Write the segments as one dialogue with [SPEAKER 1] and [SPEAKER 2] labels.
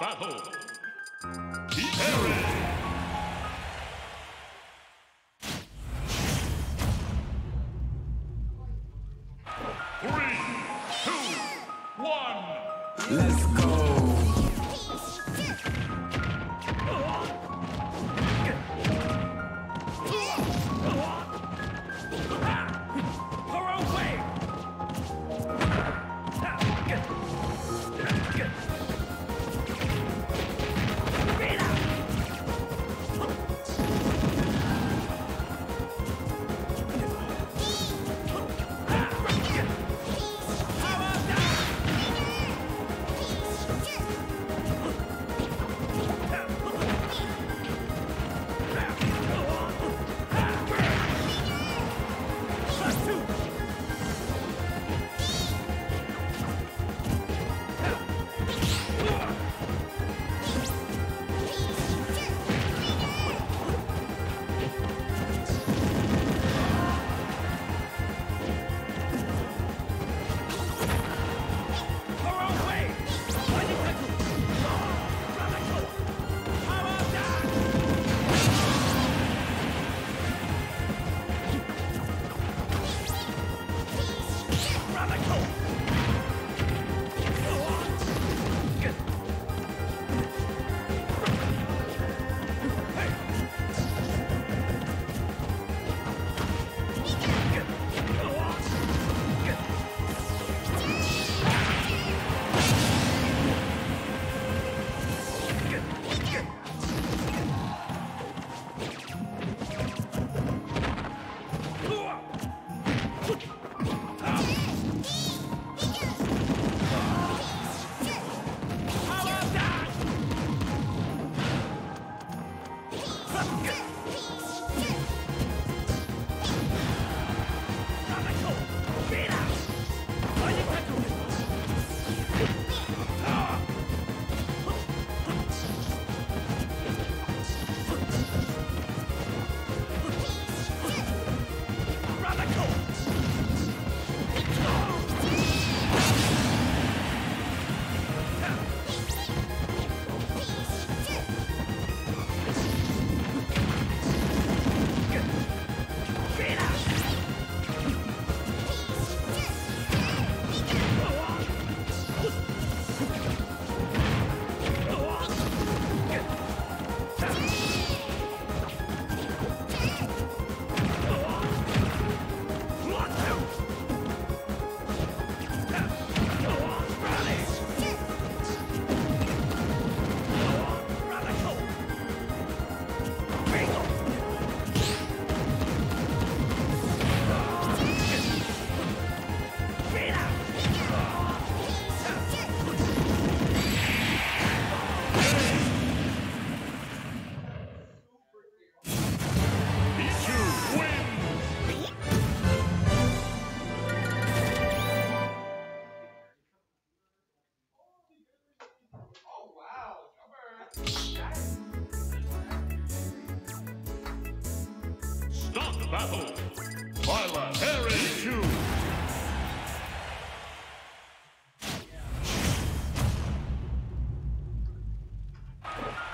[SPEAKER 1] Battle. Parry. Three,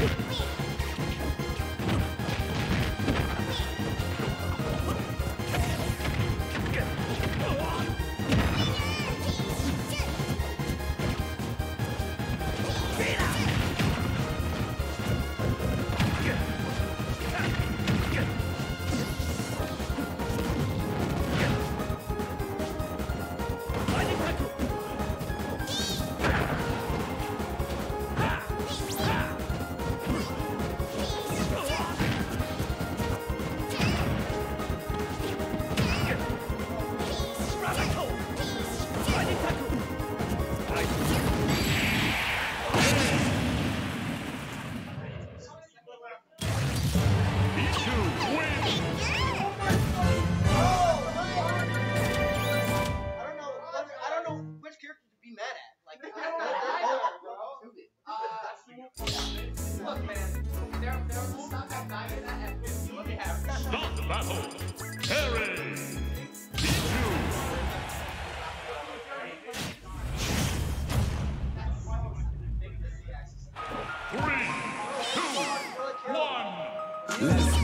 [SPEAKER 1] Please.
[SPEAKER 2] Let's go.